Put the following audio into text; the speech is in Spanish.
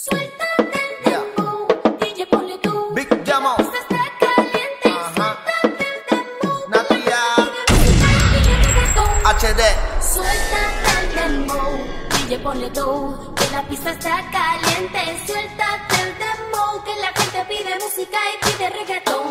Suéltate el tempo, DJ ponle tú. Big Jamo. Está caliente, suéltate el tempo. Natalia. HD. Suéltate el tempo, DJ ponle tú. Que la pista está caliente, suéltate el tempo. Que la gente pide música y pide reggaetón.